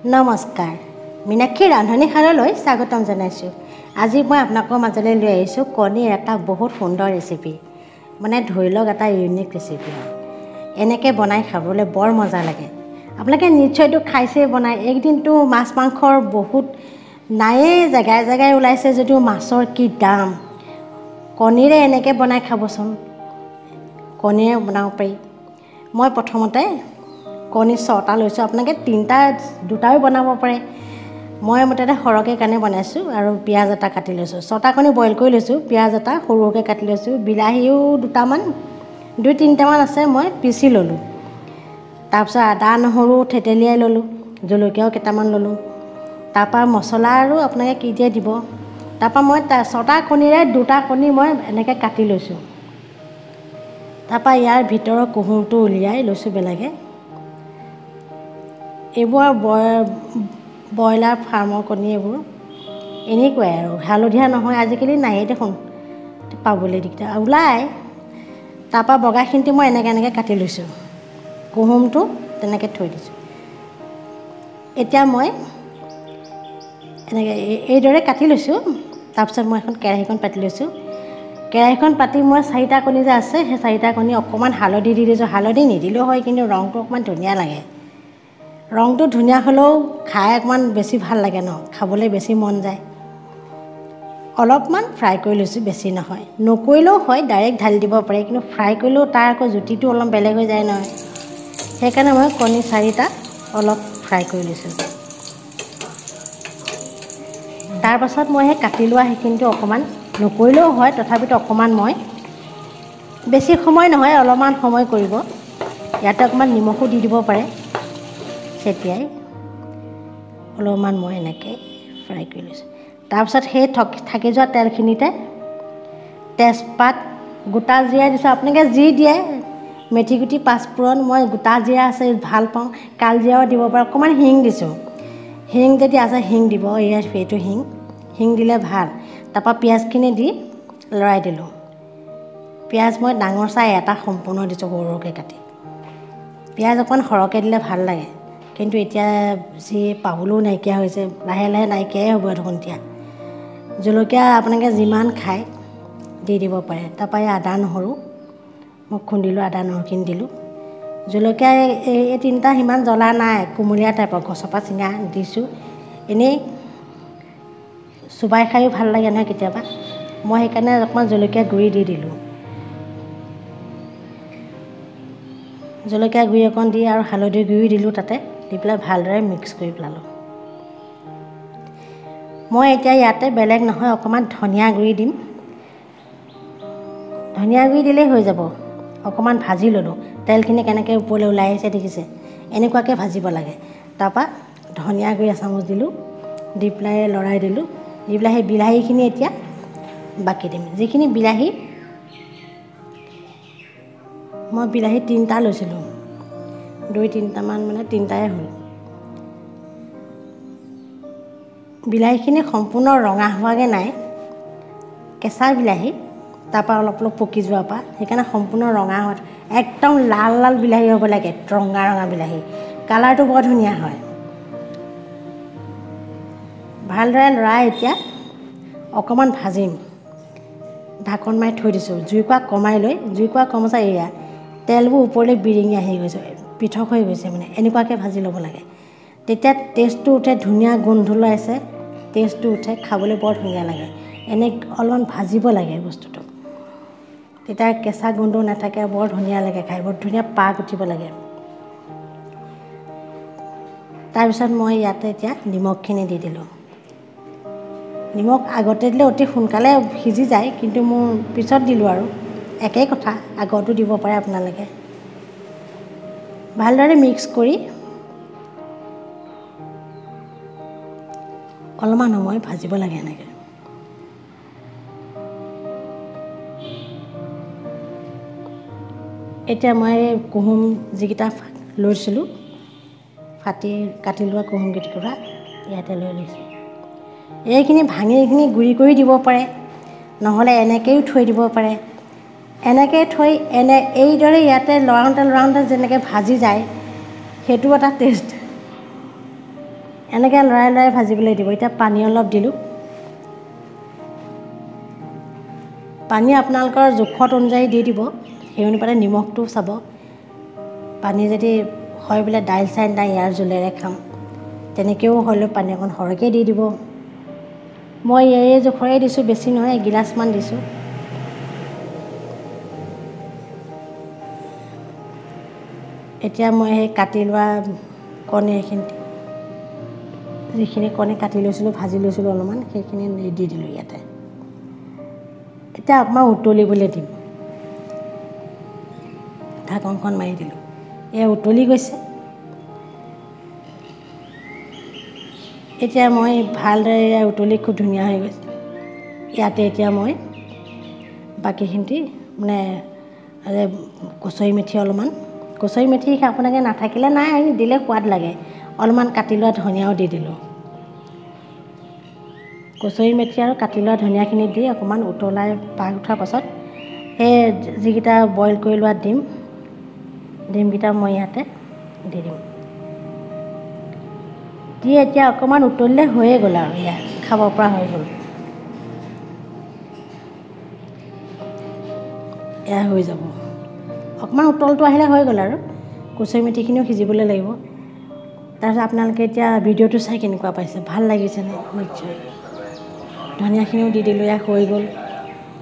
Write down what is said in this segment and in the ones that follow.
নমস্কাৰ। মীনাক্ষী ৰান্ধনীশাললৈ স্বাগতম জনাইছোঁ। আজি মই আপোনালোকৰ মাজলৈ লৈ আহিছোঁ কণীৰ এটা বহুত সুন্দৰ ৰেচিপি মানে ধৰি লওক এটা ইউনিক ৰেচিপি হয়। এনেকৈ বনাই খাবলৈ বৰ মজা লাগে। আপোনালোকে নিশ্চয়তো খাইছেই বনাই। এইকেইদিনটো মাছ মাংসৰ বহুত নায়েই জেগাই জেগাই ওলাইছে যদিও মাছৰ কি দাম। কণীৰে এনেকৈ বনাই খাবচোন। কণীৰে বনাব পাৰি। মই প্ৰথমতে কণী ছটা লৈছোঁ। আপোনালোকে তিনিটা দুটাও বনাব পাৰে। মই মুঠতে সৰহকৈ কাৰণে বনাইছোঁ আৰু পিঁয়াজ এটা কাটি লৈছোঁ। ছটা কণী বইল কৰি লৈছোঁ পিঁয়াজ এটা সৰু সৰুকৈ কাটি লৈছোঁ। বিলাহীও দুটামান দুই তিনিটামান আছে মই পিচি ল'লোঁ। তাৰপিছত আদা নহৰু থেতেলিয়াই ল'লোঁ জলকীয়াও কেইটামান ল'লোঁ। তাৰপৰা মছলা আৰু আপোনালোকে কি দিয়ে দিব। তাৰপৰা মই ছটা কণীৰে দুটা কণী মই এনেকৈ কাটি লৈছোঁ। তাৰপৰা ইয়াৰ ভিতৰৰ কুহুমটো উলিয়াই লৈছোঁ বেলেগে। এইবোৰ ব্ৰইলাৰ ফাৰ্মৰ কণী এইবোৰ। এনেকুৱাই আৰু হালধীয়া নহয় আজিকালি নায়েই দেখোন পাবলৈ দিগদাৰ। ওলাই তাৰপৰা বগাখিনিতে মই এনেকৈ এনেকৈ কাটি লৈছোঁ। কুহুমটো তেনেকৈ থৈ দিছোঁ। এতিয়া মই এনেকৈ এইদৰে কাটি লৈছোঁ। তাৰপিছত মই এখন কেৰাহীখন পাতি লৈছোঁ। কেৰাহীখন পাতি মই চাৰিটা কণী যে আছে সেই চাৰিটা কণী অকণমান হালধি দি দিছোঁ। হালধি নিদিলেও হয় কিন্তু ৰংটো অকণমান ধুনীয়া লাগে। ৰংটো ধুনীয়া হ'লেও খাই অকণমান বেছি ভাল লাগে ন? খাবলৈ বেছি মন যায়। অলপমান ফ্ৰাই কৰি লৈছোঁ বেছি নহয়। নকৰিলেও হয় ডাইৰেক্ট ঢালি দিব পাৰে কিন্তু ফ্ৰাই কৰিলেও তাৰ আকৌ জুতিটো অলপ বেলেগ হৈ যায় নহয়। সেইকাৰণে মই কণী চাৰিটা অলপ ফ্ৰাই কৰি লৈছোঁ। তাৰপাছত মই সেই কাটি লোৱা সেইখিনিটো অকণমান নকৰিলেও হয় তথাপিতো অকণমান মই। বেছি সময় নহয় অলপমান সময় কৰিব। ইয়াতে অকণমান নিমখো দি দিব পাৰে। চেটিয়াই অলপমান মই এনেকৈ ফ্ৰাই কৰি লৈছোঁ। তাৰপিছত সেই থাকি যোৱা তেলখিনিতে তেজপাত গোটা জিৰা দিছোঁ। আপোনালোকে যি দিয়ে মেথি গুটি পাঁচফোৰণ মই গোটা জিৰা আছে ভাল পাওঁ। কাল জিৰাও দিব পাৰে। অকণমান শিং দিছোঁ। শিং যদি আছে শিং দিব। ইয়াৰ সেইটো শিং শিং দিলে ভাল। তাৰপৰা পিঁয়াজখিনি দি লৰাই দিলোঁ। পিঁয়াজ মই ডাঙৰ চাই এটা সম্পূৰ্ণ দিছোঁ সৰু সৰুকৈ কাটি। পিঁয়াজ অকণমান সৰহকৈ দিলে ভাল লাগে। কিন্তু এতিয়া যি পাবলৈও নাইকিয়া হৈছে লাহে লাহে নাইকিয়াই হ'ব দেখোন এতিয়া। জলকীয়া আপোনালোকে যিমান খায় দি দিব পাৰে। তাৰপৰা এই আদা নহৰু মই খুন্দিলোঁ আদা নহৰুখিনি দিলোঁ। জলকীয়া এই এই তিনিটা সিমান জ্বলা নাই কোমলীয়া টাইপৰ গছৰ পৰা চিঙা দিছোঁ। এনেই চোবাই খায়ো ভাল লাগে নহয় কেতিয়াবা। মই সেইকাৰণে অকণমান জলকীয়া গুড়ি দি দিলোঁ। জলকীয়া গুড়ি অকণ দি আৰু হালধি গুড়ি দিলোঁ তাতে। দি পেলাই ভালদৰে মিক্স কৰি পেলালোঁ। মই এতিয়া ইয়াতে বেলেগ নহয় অকণমান ধনিয়া গুড়ি দিম। ধনিয়া গুড়ি দিলেই হৈ যাব। অকণমান ভাজি ল'লোঁ। তেলখিনি কেনেকৈ ওপৰলৈ ওলাই আহিছে দেখিছে? এনেকুৱাকৈ ভাজিব লাগে। তাৰপৰা ধনিয়া গুড়ি এচামুচ দিলোঁ দি পেলাই লৰাই দিলোঁ। দি পেলাই সেই বিলাহীখিনি এতিয়া বাকি দিম। যিখিনি বিলাহী মই বিলাহী তিনিটা লৈছিলোঁ। দুই তিনিটামান মানে তিনিটাই হ'ল। বিলাহীখিনি সম্পূৰ্ণ ৰঙা হোৱাগৈ নাই। কেঁচা বিলাহী তাৰপৰা অলপ অলপ পকি যোৱাৰ পৰা সেইকাৰণে সম্পূৰ্ণ ৰঙা হোৱা একদম লাল লাল বিলাহী হ'ব লাগে ৰঙা ৰঙা বিলাহী। কালাৰটো বৰ ধুনীয়া হয়। ভালদৰে লৰাই এতিয়া অকণমান ভাজিম। ঢাকন মাৰি থৈ দিছোঁ। জুইকুৰা কমাই লৈ জুইকুৰা কমাইছে এয়া তেলবোৰ ওপৰলৈ বিৰিঙি আহি গৈছে। পৃথক হৈ গৈছে মানে এনেকুৱাকৈ ভাজি ল'ব লাগে। তেতিয়া টেষ্টটো উঠে ধুনীয়া গোন্ধ ওলাইছে টেষ্টটো উঠে খাবলৈ বৰ ধুনীয়া লাগে। এনে অলপমান ভাজিব লাগে বস্তুটো। তেতিয়া কেঁচা গোন্ধ নাথাকে বৰ ধুনীয়া লাগে খাই বৰ ধুনীয়া পাক উঠিব লাগে। তাৰপিছত মই ইয়াতে এতিয়া নিমখখিনি দি দিলোঁ। নিমখ আগতে দিলে অতি সোনকালে সিজি যায় কিন্তু মোৰ পিছত দিলোঁ আৰু। একেই কথা আগতো দিব পাৰে আপোনালোকে। ভালদৰে মিক্স কৰি অলপমান সময় ভাজিব লাগে এনেকৈ। এতিয়া মই কুহুম যিকেইটা লৈছিলোঁ ফাটি কাটি লোৱা কুহুম কেইটুকুৰা ইয়াতে লৈ লৈছোঁ। এইখিনি ভাঙি এইখিনি গুড়ি কৰি দিব পাৰে নহ'লে এনেকৈও থৈ দিব পাৰে। এনেকৈ থৈ এনে এইদৰে ইয়াতে লৰাওঁতে লৰাওঁতে যেনেকৈ ভাজি যায় সেইটো এটা টেষ্ট এনেকৈ লৰাই লৰাই ভাজিবলৈ দিব। এতিয়া পানী অলপ দিলোঁ। পানী আপোনালোকৰ জোখত অনুযায়ী দি দিব। সেই অনুপাতে নিমখটো চাব। পানী যদি হয় বোলে দাইল চাইল নাই ইয়াৰ জোলেৰে খাম। তেনেকৈও হ'লেও পানী অকণ সৰহকৈ দি দিব। মই এই জোখৰে দিছোঁ বেছি নহয় এগিলাচমান দিছোঁ। এতিয়া মই সেই কাটি লোৱা কণী এইখিনি যিখিনি কণী কাটি লৈছিলোঁ ভাজি লৈছিলোঁ অলপমান সেইখিনি দি দিলোঁ ইয়াতে। এতিয়া অকণমান উতলিবলৈ দিম। ঢাকনখন মাৰি দিলোঁ। এয়া উতলি গৈছে। এতিয়া মই ভালদৰে এয়া উতলি খুব ধুনীয়া হৈ গৈছে। ইয়াতে এতিয়া মই বাকীখিনি মানে কচুৰি মেথি অলপমান কচুৰি মেথি আপোনালোকে নাথাকিলে নাই দিলে সোৱাদ লাগে। অলপমান কাটি লোৱা ধনিয়াও দি দিলোঁ। কচুৰি মেথি আৰু কাটি লোৱা ধনিয়াখিনি দি অকণমান উতলাই পাক উঠাৰ পাছত সেই যিকেইটা বইল কৰি লোৱা ডিম ডিমকেইটা মই ইয়াতে দি দিম। দি এতিয়া অকণমান উতলিলে হৈয়ে গ'ল আৰু এয়া খাব পৰা হৈ গ'ল। এয়া হৈ যাব। অকণমান উতলটো আহিলে হৈ গ'ল আৰু। কচুৰি মেথিখিনিও সিজিবলৈ লাগিব। তাৰপিছত আপোনালোকে এতিয়া ভিডিঅ'টো চাই কেনেকুৱা পাইছে? ভাল লাগিছেনে নিশ্চয়। ধনিয়াখিনিও দি দিলোঁ এয়া হৈ গ'ল।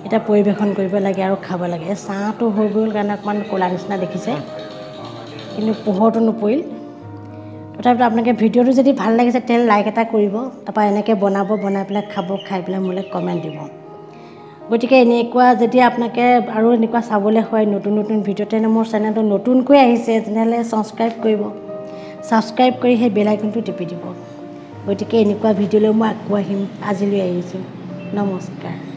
এতিয়া পৰিৱেশন কৰিব লাগে আৰু খাব লাগে। চাহটো হৈ গ'ল কাৰণে অকণমান ক'লা নিচিনা দেখিছে। কিন্তু পোহৰটো নপৰিল। তথাপিতো আপোনালোকে ভিডিঅ'টো যদি ভাল লাগিছে তেতিয়াহ'লে লাইক এটা কৰিব। তাৰপৰা এনেকৈ বনাব বনাই পেলাই খাব খাই পেলাই মোলৈ কমেণ্ট দিব। গতিকে এনেকুৱা যেতিয়া আপোনালোকে আৰু এনেকুৱা চাবলৈ হয় নতুন নতুন ভিডিঅ' তেনে মোৰ চেনেলটো নতুনকৈ আহিছে তেনেহ'লে ছাবস্ক্ৰাইব কৰিব। ছাবস্ক্ৰাইব কৰি সেই বেল আইকনটো টিপি দিব। গতিকে এনেকুৱা ভিডিঅ'লৈ মই আকৌ আহিম। আজিলৈ আহিছোঁ। নমস্কাৰ।